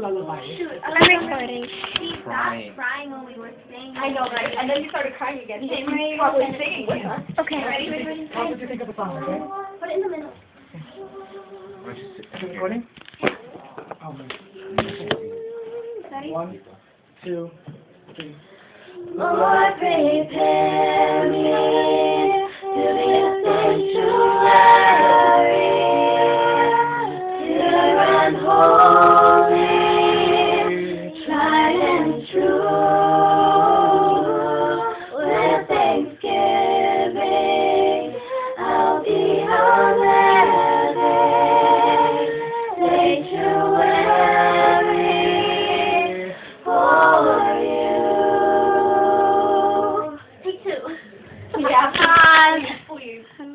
lullaby. Shoot, I'm. She stopped crying when we were singing. I know, right? And then you started crying again. She probably singing with us. Okay. Ready? Why don't you think of a song, okay? Put it in the middle. Recording? Oh, man. Ready? One, two, three. Lord, prepare me to be a sanctuary, to run home. Dad. Hi.